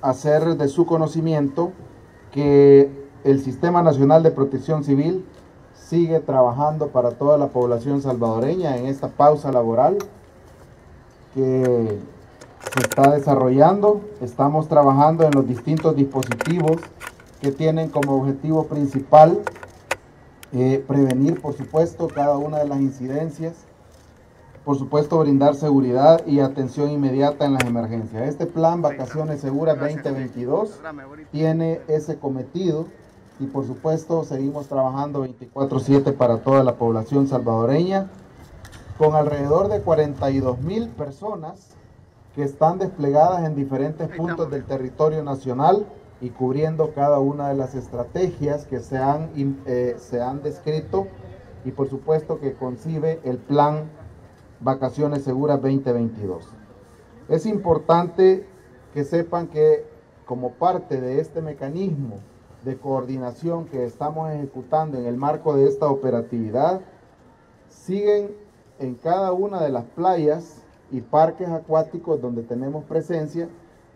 hacer de su conocimiento que el Sistema Nacional de Protección Civil sigue trabajando para toda la población salvadoreña en esta pausa laboral que se está desarrollando. Estamos trabajando en los distintos dispositivos que tienen como objetivo principal eh, prevenir, por supuesto, cada una de las incidencias por supuesto, brindar seguridad y atención inmediata en las emergencias. Este plan Vacaciones Seguras 2022 tiene ese cometido y por supuesto seguimos trabajando 24/7 para toda la población salvadoreña con alrededor de 42 mil personas que están desplegadas en diferentes puntos del territorio nacional y cubriendo cada una de las estrategias que se han, eh, se han descrito y por supuesto que concibe el plan Vacaciones Seguras 2022. Es importante que sepan que como parte de este mecanismo de coordinación que estamos ejecutando en el marco de esta operatividad, siguen en cada una de las playas y parques acuáticos donde tenemos presencia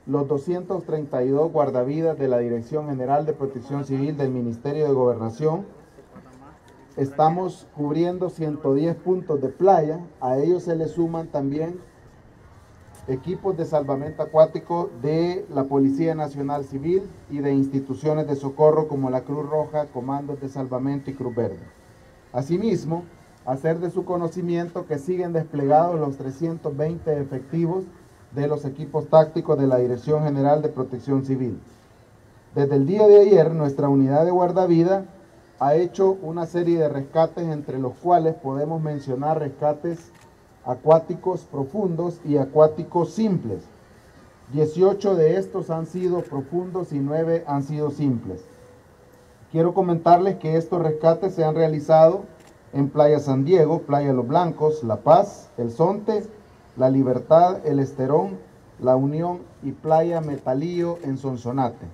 los 232 guardavidas de la Dirección General de Protección Civil del Ministerio de Gobernación, Estamos cubriendo 110 puntos de playa. A ellos se le suman también equipos de salvamento acuático de la Policía Nacional Civil y de instituciones de socorro como la Cruz Roja, Comandos de Salvamento y Cruz Verde. Asimismo, hacer de su conocimiento que siguen desplegados los 320 efectivos de los equipos tácticos de la Dirección General de Protección Civil. Desde el día de ayer, nuestra unidad de guardavida ha hecho una serie de rescates entre los cuales podemos mencionar rescates acuáticos profundos y acuáticos simples. 18 de estos han sido profundos y 9 han sido simples. Quiero comentarles que estos rescates se han realizado en Playa San Diego, Playa Los Blancos, La Paz, El Sonte, La Libertad, El Esterón, La Unión y Playa Metalío en Sonsonate.